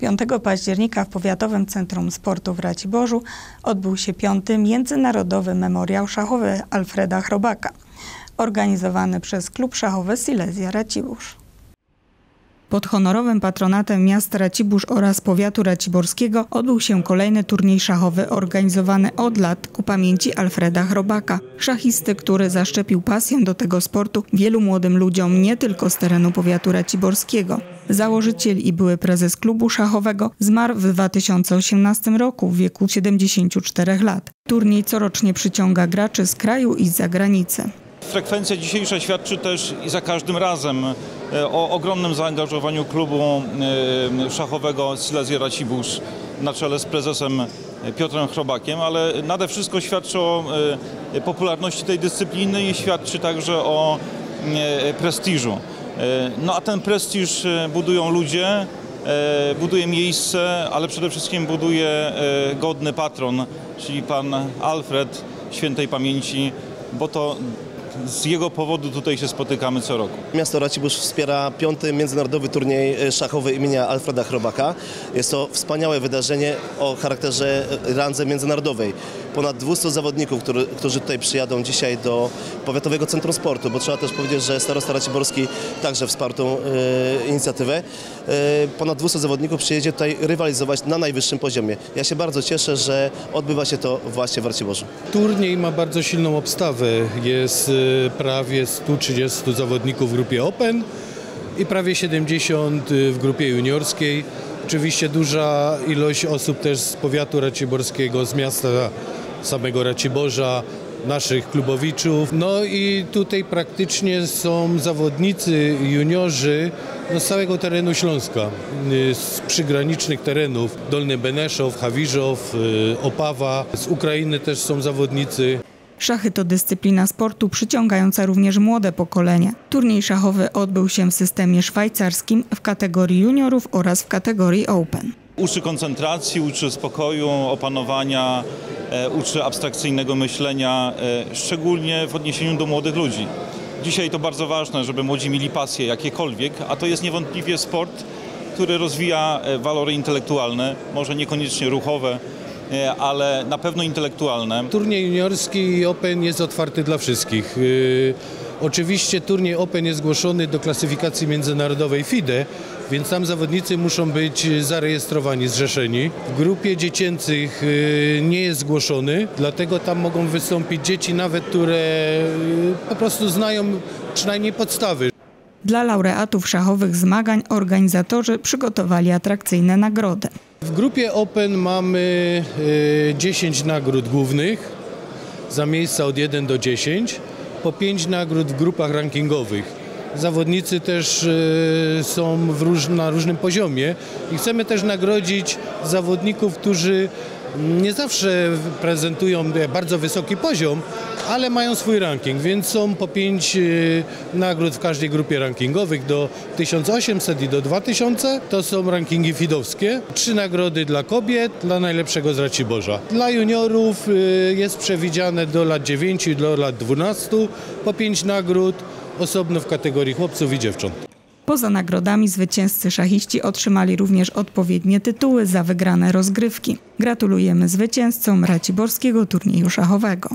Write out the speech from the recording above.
5 października w Powiatowym Centrum Sportu w Raciborzu odbył się piąty Międzynarodowy Memoriał Szachowy Alfreda Chrobaka, organizowany przez Klub Szachowy Silesia Racibórz. Pod honorowym patronatem miasta Racibórz oraz powiatu raciborskiego odbył się kolejny turniej szachowy organizowany od lat ku pamięci Alfreda Chrobaka, szachisty, który zaszczepił pasję do tego sportu wielu młodym ludziom nie tylko z terenu powiatu raciborskiego. Założyciel i były prezes klubu szachowego zmarł w 2018 roku w wieku 74 lat. Turniej corocznie przyciąga graczy z kraju i z zagranicy. Frekwencja dzisiejsza świadczy też i za każdym razem e, o ogromnym zaangażowaniu klubu e, szachowego Silesia Racibórz na czele z prezesem Piotrem Chrobakiem, ale nade wszystko świadczy o e, popularności tej dyscypliny i świadczy także o prestiżu. No a ten prestiż budują ludzie, buduje miejsce, ale przede wszystkim buduje godny patron, czyli pan Alfred świętej pamięci, bo to z jego powodu tutaj się spotykamy co roku. Miasto Racibórz wspiera piąty międzynarodowy turniej e, szachowy imienia Alfreda Chrobaka. Jest to wspaniałe wydarzenie o charakterze e, randze międzynarodowej. Ponad 200 zawodników, który, którzy tutaj przyjadą dzisiaj do Powiatowego Centrum Sportu, bo trzeba też powiedzieć, że starosta Raciborski także wsparł tą e, inicjatywę. E, ponad 200 zawodników przyjedzie tutaj rywalizować na najwyższym poziomie. Ja się bardzo cieszę, że odbywa się to właśnie w Raciborzu. Turniej ma bardzo silną obstawę. Jest e, prawie 130 zawodników w grupie Open i prawie 70 w grupie juniorskiej. Oczywiście duża ilość osób też z powiatu raciborskiego, z miasta samego Raciborza, naszych klubowiczów. No i tutaj praktycznie są zawodnicy, juniorzy no z całego terenu Śląska, y, z przygranicznych terenów, Dolny Beneszów, Hawiżow, y, Opawa, z Ukrainy też są zawodnicy. Szachy to dyscyplina sportu przyciągająca również młode pokolenie. Turniej szachowy odbył się w systemie szwajcarskim w kategorii juniorów oraz w kategorii Open. Uczy koncentracji, uczy spokoju, opanowania, e, uczy abstrakcyjnego myślenia, e, szczególnie w odniesieniu do młodych ludzi. Dzisiaj to bardzo ważne, żeby młodzi mieli pasje jakiekolwiek, a to jest niewątpliwie sport, który rozwija e, walory intelektualne, może niekoniecznie ruchowe, ale na pewno intelektualne. Turniej juniorski Open jest otwarty dla wszystkich. Y, oczywiście turniej Open jest zgłoszony do klasyfikacji międzynarodowej FIDE, więc tam zawodnicy muszą być zarejestrowani, zrzeszeni. W grupie dziecięcych y, nie jest zgłoszony, dlatego tam mogą wystąpić dzieci nawet, które po prostu znają przynajmniej podstawy. Dla laureatów szachowych zmagań organizatorzy przygotowali atrakcyjne nagrody. W grupie Open mamy 10 y, nagród głównych za miejsca od 1 do 10, po 5 nagród w grupach rankingowych. Zawodnicy też e, są róż, na różnym poziomie i chcemy też nagrodzić zawodników, którzy nie zawsze prezentują bardzo wysoki poziom, ale mają swój ranking, więc są po pięć e, nagród w każdej grupie rankingowych do 1800 i do 2000. To są rankingi fidowskie. Trzy nagrody dla kobiet, dla najlepszego z Raciborza. Dla juniorów e, jest przewidziane do lat 9 i do lat 12 po pięć nagród osobno w kategorii chłopców i dziewcząt. Poza nagrodami zwycięzcy szachiści otrzymali również odpowiednie tytuły za wygrane rozgrywki. Gratulujemy zwycięzcom Raciborskiego turnieju szachowego.